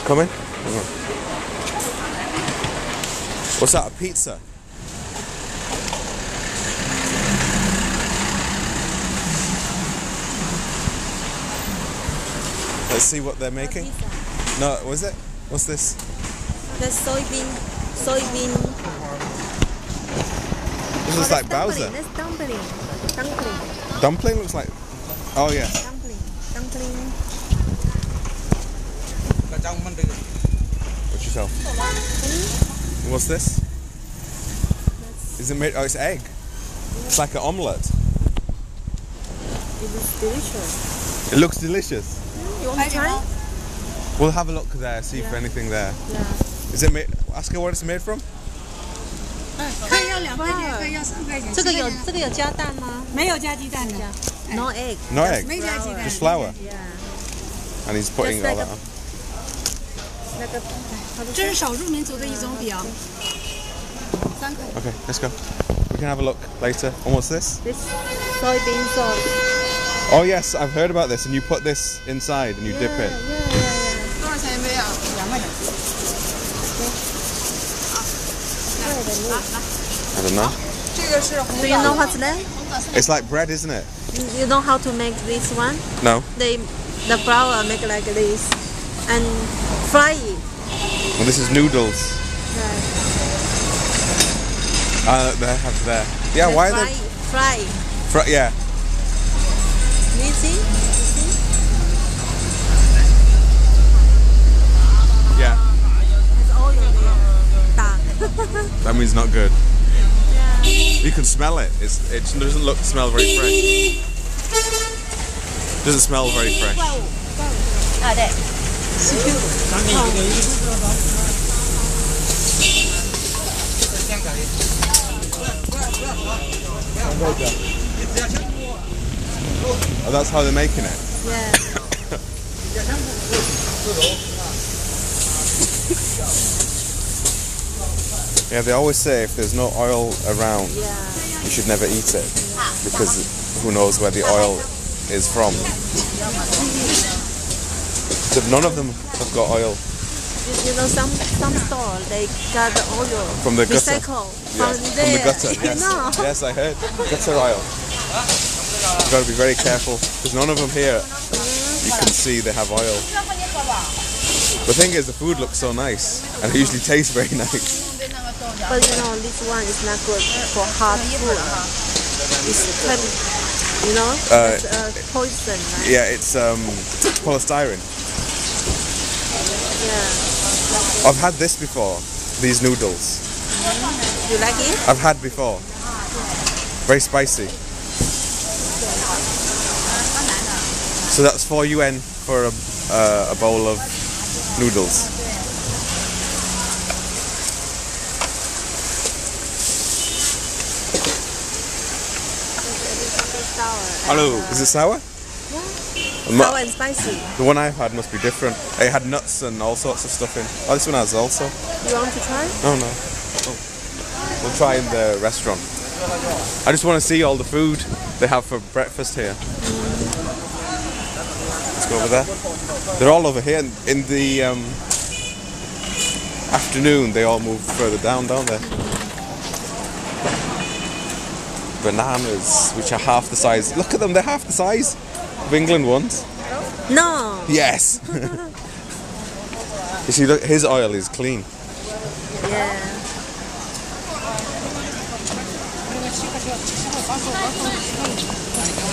Coming? What's that? A pizza? Let's see what they're making. No, was it? What's this? The soybean, soybean. This looks oh, like baozi. dumpling. That's dumpling. Dumpling. Dumpling looks like. Oh yes. Dumpling. Dumpling. Watch yourself. What's this? Is it made? Oh, it's egg. It's like an omelette. It is delicious. It looks delicious. You want to try? We'll have a look there, see if anything there. Yeah. Is it made? Ask her what it's made from. 看要两块钱，看要三块钱。这个有这个有加蛋吗没有加鸡蛋的？ ？No egg. No egg, 没加鸡蛋。 just flour. Yeah. And he's putting Just all like that a- on. 那个它的这是少数民族的一种表。三块。 Okay, let's go. We can have a look later. And what's this? this soybean sauce. Oh yes, I've heard about this. And you put this inside and you dip Yeah, it. yeah, yeah, 多少钱一杯啊？两块钱。 I don't know. 这个是红 yeah. Do you know what's that? It's like bread, isn't it? You- You know how to make this one? No. They the flour make like this and fry it. Well, this is noodles. Right. Uh, they have there. Yeah, Then why are fry, they? Fry. Fr- yeah. You see? Yeah. It's oil there. That means not good. yeah. You can smell it. It's, it doesn't look smell very fresh. Doesn't smell very fresh. 啊，对。Oh, that's how they're making it. Yeah. Yeah, they always say if there's no oil around, you should never eat it because who knows where the oil is from. None of them have got oil You, you know some some store they got the oil from the gutter. recycle Yes, from from the gutter. Yes, know. yes, I heard gutter oil. You've got to be very careful because none of them here you can see they have oil. The thing is, the food looks so nice and it usually tastes very nice. But you know this one is not good for hard food. It's kind of, you know, Uh, it's uh, poison, right? Yeah, it's um, polystyrene. Yeah. I've had this before. These noodles. You like it? I've had before. Very spicy. So that's 4 yuan for a, uh, a bowl of noodles. Hello. Is it sour? Sour and spicy. The one I've had must be different. It had nuts and all sorts of stuff in. Oh, this one has also. You want to try? No, no. Oh. We'll try in the restaurant. I just want to see all the food they have for breakfast here. Let's go over there. They're all over here. In, in the um, afternoon, they all move further down, don't they? Bananas, which are half the size. Look at them, they're half the size of England once? No. Yes. you see, look, his oil is clean. Yeah.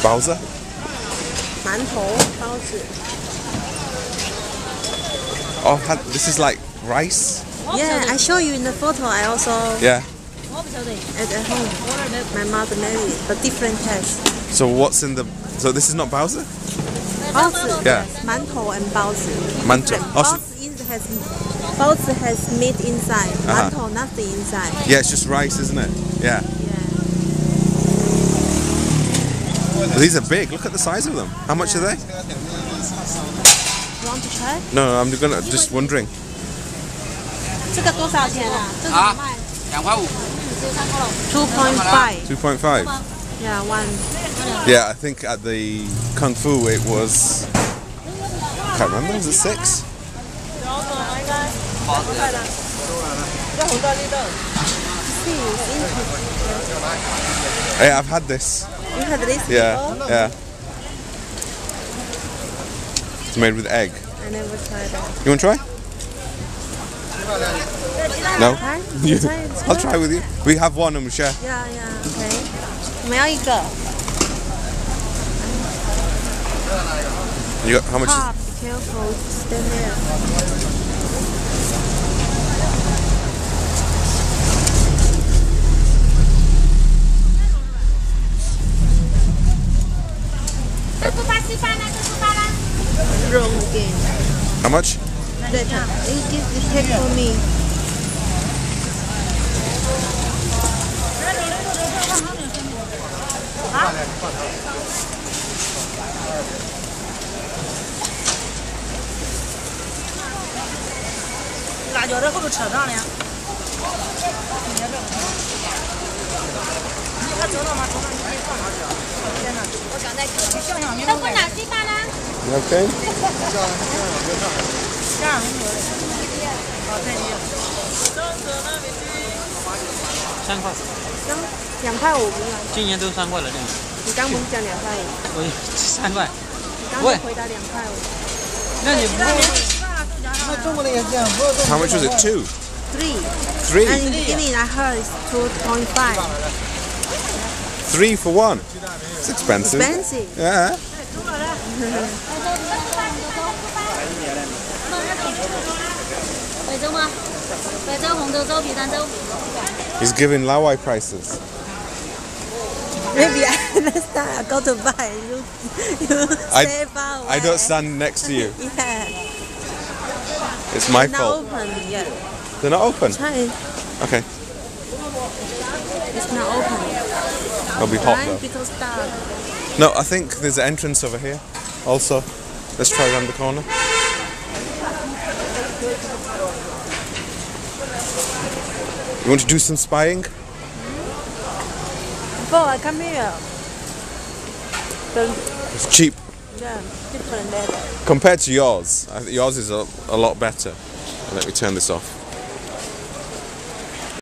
Baozi? 馒头包子. Oh, this is like rice? Yeah, I show you in the photo. I also yeah at, at home. My mother made it, but different taste. So what's in the So this is not Bowser. 包子 Yeah.馒头 and 包子. Manto. Different. Oh, so- 包子 is, has 包子 has meat inside. Uh-huh. 馒头 nothing inside. yeah, it's just rice, isn't it? Yeah. Yeah. These are big. Look at the size of them. How much are they? You want to try? No, no, I'm gonna just wondering. 这个多少钱啊？这啊，两块五。 Two point five. Two point five. Yeah, one. Yeah, I think at the Kung Fu it was. I can't remember. Was it six? Hey, I've had this. You had this Yeah, before? yeah. It's made with egg. I never tried that. You want to try? No. Try? You- You try it? I'll try with you. We have one and we share. Yeah, yeah, okay. 我们要一个 You got how much? Is, Pop, be careful, stay there. Wrong again. how much? Later. You give the take for me. 辣椒在后头车上呢。他走了吗？走了，你可以放上去。天哪，我刚才你想想，你能不能 You okay? 这样没有了？好，再见。三块，两块五不是吗？今年都三块了，这个你刚不是讲两块五？我三块。你刚才回答两块五。那你不How much was it? Two. Three. Three. And in the beginning I heard it's two point five. Three for one. It's expensive. Expensive. Yeah. He's giving Laowai prices. Maybe I, next time I go to buy, you, you I, far away. I don't stand next to you. yeah. It's my They're fault. They're not open yet. They're not open? Try. Okay. It's not open. It'll be hot Why? though. Because dark. No, I think there's an entrance over here also. Let's try around the corner. You want to do some spying? Before I come here, It's cheap yeah, different leather. compared to yours. I think yours is a, a lot better. Let me turn this off.